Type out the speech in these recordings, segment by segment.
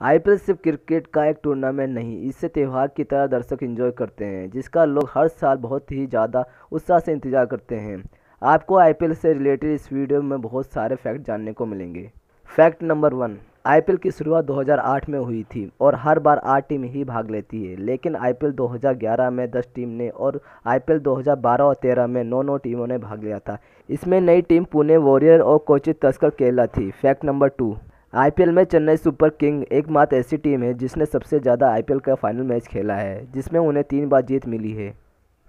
IPL सिर्फ़ cricket का एक टूर्नामेंट नहीं, इसे त्यौहार की तरह दर्शक एंजॉय करते हैं, जिसका लोग हर साल बहुत ही ज़्यादा उत्साह से इंतज़ार करते हैं। आपको आईपीएल से रिलेटेड इस वीडियो में बहुत सारे फैक्ट जानने को मिलेंगे। फैक्ट नंबर वन आईपीएल की शुरुआत 2008 में हुई थी और हर बार आठ टीम ही भाग लेती है, लेकिन आईपीएल 2011 में 10 टीम ने और आईपीएल 2012 और 13 में नौ नौ टीमों ने भाग लिया था। इसमें नई टीम पुणे वॉरियर और कोचित तस्कर केरला थी। फैक्ट नंबर टू आईपीएल में चेन्नई सुपर किंग एकमात्र ऐसी टीम है जिसने सबसे ज़्यादा आईपीएल का फाइनल मैच खेला है, जिसमें उन्हें तीन बार जीत मिली है।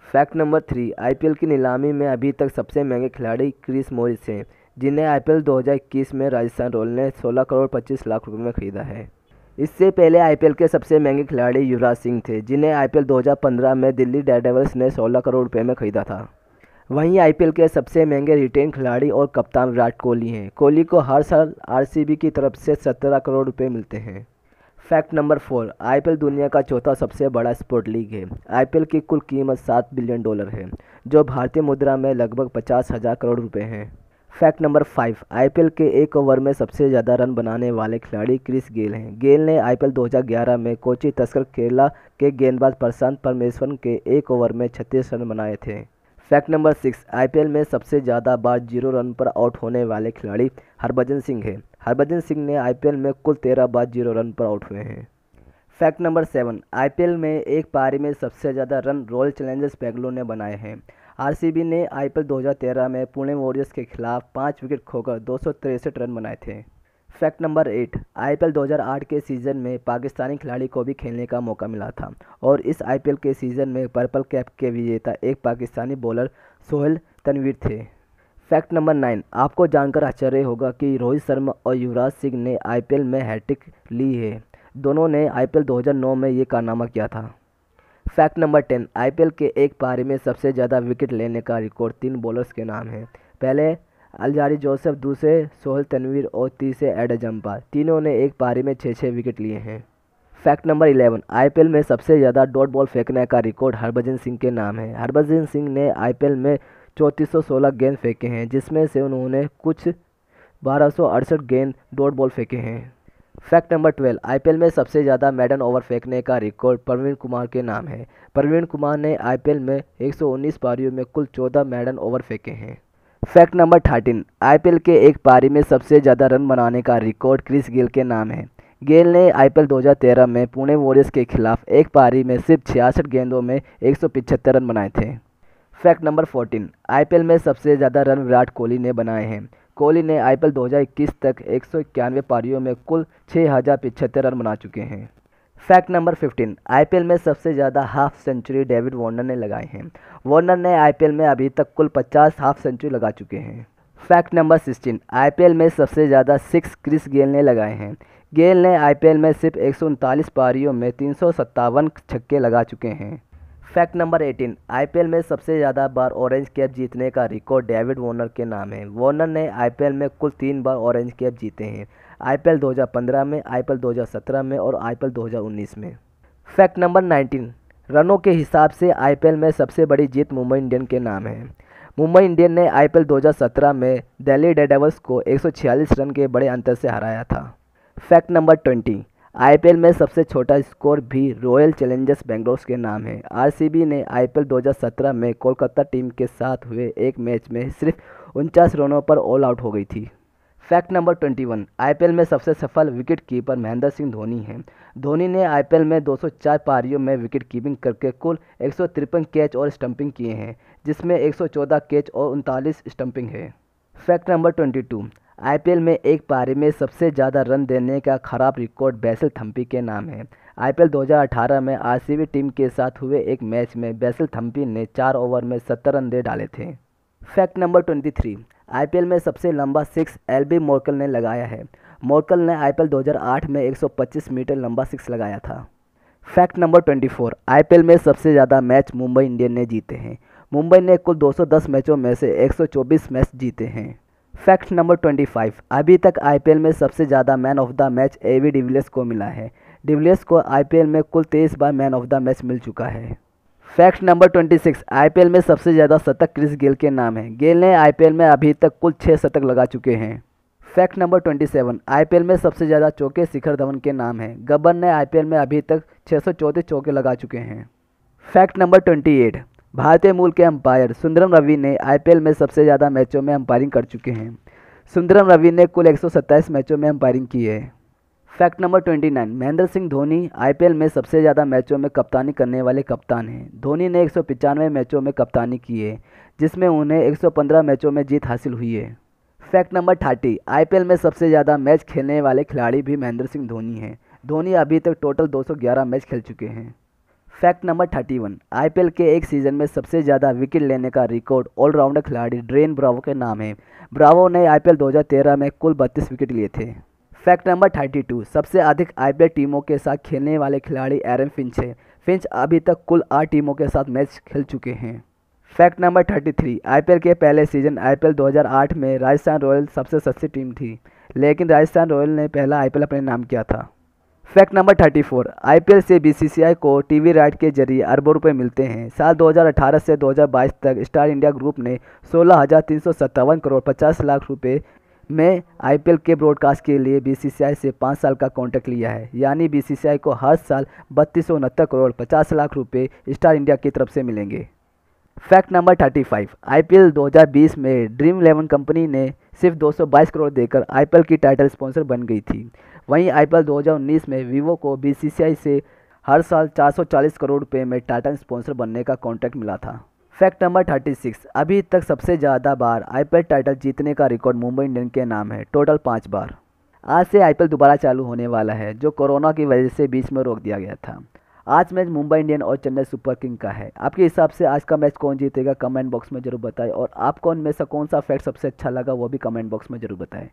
फैक्ट नंबर थ्री, आईपीएल की नीलामी में अभी तक सबसे महँगे खिलाड़ी क्रिस मोरिस हैं, जिन्हें आईपीएल 2021 में राजस्थान रॉयल ने 16 करोड़ 25 लाख रुपए में खरीदा है। इससे पहले आईपीएल के सबसे महँगे खिलाड़ी युवराज सिंह थे, जिन्हें आईपीएल 2015 में दिल्ली डेडेवल्स ने 16 करोड़ रुपए में खरीदा था। वहीं आईपीएल के सबसे महँगे रिटेन खिलाड़ी और कप्तान विराट कोहली हैं। कोहली को हर साल आरसीबी की तरफ़ से 17 करोड़ रुपए मिलते हैं। फैक्ट नंबर फोर, आईपीएल दुनिया का चौथा सबसे बड़ा स्पोर्ट लीग है। आईपीएल की कुल कीमत सात बिलियन डॉलर है, जो भारतीय मुद्रा में लगभग पचास हज़ार करोड़ रुपए हैं। फैक्ट नंबर फाइव, आईपीएल के एक ओवर में सबसे ज़्यादा रन बनाने वाले खिलाड़ी क्रिस गेल हैं। गेल ने आईपीएल 2011 में कोची तस्कर केरला के गेंदबाज प्रशांत परमेश्वरन के एक ओवर में छत्तीस रन बनाए थे। फैक्ट नंबर सिक्स, आईपीएल में सबसे ज़्यादा बार ज़ीरो रन पर आउट होने वाले खिलाड़ी हरभजन सिंह हैं। हरभजन सिंह ने आईपीएल में कुल तेरह बार ज़ीरो रन पर आउट हुए हैं। फैक्ट नंबर सेवन, आईपीएल में एक पारी में सबसे ज़्यादा रन रॉयल चैलेंजर्स बेंगलोर ने बनाए हैं। आरसीबी ने आईपीएल 2013 में पुणे वॉरियर्स के खिलाफ पाँच विकेट खोकर दो रन बनाए थे। फैक्ट नंबर एट, आईपीएल 2008 के सीज़न में पाकिस्तानी खिलाड़ी को भी खेलने का मौका मिला था और इस आईपीएल के सीज़न में पर्पल कैप के विजेता एक पाकिस्तानी बॉलर सोहेल तनवीर थे। फैक्ट नंबर नाइन, आपको जानकर आश्चर्य होगा कि रोहित शर्मा और युवराज सिंह ने आईपीएल में हैट्रिक ली है। दोनों ने आईपीएल 2009 में ये कारनामा किया था। फैक्ट नंबर टेन, आईपीएल के एक पारी में सबसे ज़्यादा विकेट लेने का रिकॉर्ड तीन बॉलर्स के नाम है। पहले अलजारी, जोसेफ, दूसरे, सोहल, तनवीर और तीसरे एड जम्पा तीनों ने एक पारी में छः छः विकेट लिए हैं। फैक्ट नंबर इलेवन, आईपीएल में सबसे ज़्यादा डॉट बॉल फेंकने का रिकॉर्ड हरभजन सिंह के नाम है। हरभजन सिंह ने आईपीएल में चौंतीस गेंद फेंके हैं, जिसमें से उन्होंने कुछ बारह गेंद डॉट बॉल फेंके हैं। फैक्ट नंबर ट्वेल्व, आईपीएल में सबसे ज़्यादा मैडन ओवर फेंकने का रिकॉर्ड प्रवीण कुमार के नाम है। प्रवीण कुमार ने आईपीएल में 119 पारियों में कुल 14 मैडन ओवर फेंके हैं। फैक्ट नंबर थर्टीन, आईपीएल के एक पारी में सबसे ज़्यादा रन बनाने का रिकॉर्ड क्रिस गेल के नाम है। गेल ने आईपीएल 2013 में पुणे वॉरियर्स के खिलाफ एक पारी में सिर्फ़ छियासठ गेंदों में एक सौ पचहत्तर रन बनाए थे। फैक्ट नंबर फोर्टीन, आईपीएल में सबसे ज़्यादा रन विराट कोहली ने बनाए हैं। कोहली ने आईपीएल 2021 तक एक सौ इक्यानवे पारियों में कुल छः रन बना चुके हैं। फैक्ट नंबर 15 आईपीएल में सबसे ज़्यादा हाफ़ सेंचुरी डेविड वार्नर ने लगाए हैं। वार्नर ने आईपीएल में अभी तक कुल 50 हाफ़ सेंचुरी लगा चुके हैं। फैक्ट नंबर 16 आईपीएल में सबसे ज़्यादा सिक्स क्रिस गेल ने लगाए हैं। गेल ने आईपीएल में सिर्फ़ एक सौ उनतालीस पारियों में तीन सौ सत्तावन छक्के लगा चुके हैं। फैक्ट नंबर 18 आईपीएल में सबसे ज़्यादा बार ऑरेंज कैप जीतने का रिकॉर्ड डेविड वार्नर के नाम है। वार्नर ने आईपीएल में कुल तीन बार ऑरेंज कैप जीते हैं। आईपीएल 2015 में, आईपीएल 2017 में और आईपीएल 2019 में। फैक्ट नंबर 19 रनों के हिसाब से आईपीएल में सबसे बड़ी जीत मुंबई इंडियन के नाम है। मुंबई इंडियन ने आईपीएल 2017 में दिल्ली डेडेवल्स को 146 रन के बड़े अंतर से हराया था। फैक्ट नंबर 20 आईपीएल में सबसे छोटा स्कोर भी रॉयल चैलेंजर्स बेंगलोर के नाम है। आरसीबी ने आईपीएल 2017 में कोलकाता टीम के साथ हुए एक मैच में सिर्फ़ उनचास रनों पर ऑल आउट हो गई थी। फैक्ट नंबर 21 आईपीएल में सबसे सफल विकेट कीपर महेंद्र सिंह धोनी हैं। धोनी ने आईपीएल में 204 पारियों में विकेट कीपिंग करके कुल एक कैच और स्टंपिंग किए हैं, जिसमें 114 कैच और उनतालीस स्टंपिंग है। फैक्ट नंबर 22 आईपीएल में एक पारी में सबसे ज़्यादा रन देने का खराब रिकॉर्ड बैसल थम्पी के नाम है। आईपीएल 2018 में आरसीबी टीम के साथ हुए एक मैच में बैसल थम्पी ने चार ओवर में सत्तर रन दे डाले थे। फैक्ट नंबर 23 आईपीएल में सबसे लंबा सिक्स एलबी मोर्कल ने लगाया है। मोर्कल ने आईपीएल 2008 में 125 मीटर लंबा सिक्स लगाया था। फैक्ट नंबर 24 आईपीएल में सबसे ज़्यादा मैच मुंबई इंडियन ने जीते हैं। मुंबई ने कुल 210 मैचों में से 124 मैच जीते हैं। फैक्ट नंबर 25 अभी तक आईपीएल में सबसे ज़्यादा man of the match A B de Villiers को मिला है। डिविलियर्स को आईपीएल में कुल तेईस बार मैन ऑफ़ द मैच मिल चुका है। फैक्ट नंबर 26 आईपीएल में सबसे ज़्यादा शतक क्रिस गेल के नाम है। गेल ने आईपीएल में अभी तक कुल छः शतक लगा चुके हैं। फैक्ट नंबर ट्वेंटी सेवन आई में सबसे ज़्यादा चौके शिखर धवन के नाम हैं। गब्बर ने आईपीएल में अभी तक छः चौके लगा चुके हैं। फैक्ट नंबर ट्वेंटी एट, भारतीय मूल के अंपायर सुंदरम रवि ने आईपीएल में सबसे ज़्यादा मैचों में अंपायरिंग कर चुके हैं। सुंदरम रवि ने कुल 127 मैचों में अंपायरिंग की है। Fact number 29 Mahendra Singh Dhoni IPL में सबसे ज़्यादा मैचों में कप्तानी करने वाले कप्तान हैं। धोनी ने एक मैचों में कप्तानी की है, जिसमें उन्हें 115 मैचों में जीत हासिल हुई है। फैक्ट नंबर थर्टी आईपीएल में सबसे ज़्यादा मैच खेलने वाले खिलाड़ी भी महेंद्र सिंह धोनी हैं। धोनी अभी तक टोटल 211 मैच खेल चुके हैं। फैक्ट नंबर थर्टी वन आई के एक सीज़न में सबसे ज़्यादा विकेट लेने का रिकॉर्ड ऑलराउंडर खिलाड़ी ड्रेन ब्रावो के नाम है। ब्रावो ने आईपीएल 2013 में कुल 32 विकेट लिए थे। फैक्ट नंबर 32 सबसे अधिक आईपीएल टीमों के साथ खेलने वाले खिलाड़ी एरन फिंच है। फिंच अभी तक कुल आठ टीमों के साथ मैच खेल चुके हैं। फैक्ट नंबर 33 आईपीएल के पहले सीज़न आईपीएल 2008 में राजस्थान रॉयल सबसे सस्ती टीम थी, लेकिन राजस्थान रॉयल ने पहला आईपीएल अपने नाम किया था। फैक्ट नंबर थर्टी फोर आई से बीसीसीआई को टीवी राइट के ज़रिए अरबों रुपए मिलते हैं। साल 2018 से 2022 तक स्टार इंडिया ग्रुप ने सोलह करोड़ पचास लाख रुपए में आईपीएल के ब्रॉडकास्ट के लिए बीसीसीआई से पाँच साल का कॉन्ट्रैक्ट लिया है। यानी बीसीसीआई को हर साल बत्तीस सौ उनहत्तर करोड़ पचास लाख रुपए स्टार इंडिया की तरफ़ से मिलेंगे। फैक्ट नंबर थर्टी फाइव आई बीस में ड्रीम इलेवन कंपनी ने सिर्फ़ 222 करोड़ देकर आईपीएल की टाइटल स्पॉन्सर बन गई थी। वहीं आईपीएल 2019 में वीवो को बीसीसीआई से हर साल 440 करोड़ रुपये में टाइटल स्पॉन्सर बनने का कॉन्ट्रैक्ट मिला था। फैक्ट नंबर 36 अभी तक सबसे ज़्यादा बार आईपीएल टाइटल जीतने का रिकॉर्ड मुंबई इंडियन के नाम है, टोटल पाँच बार। आज से आईपीएल दोबारा चालू होने वाला है, जो कोरोना की वजह से बीच में रोक दिया गया था। आज मैच मुंबई इंडियन और चेन्नई सुपर किंग का है। आपके हिसाब से आज का मैच कौन जीतेगा, कमेंट बॉक्स में ज़रूर बताएँ, और आपको उनमें से, कौन सा फैक्ट सबसे अच्छा लगा वो भी कमेंट बॉक्स में ज़रूर बताएँ।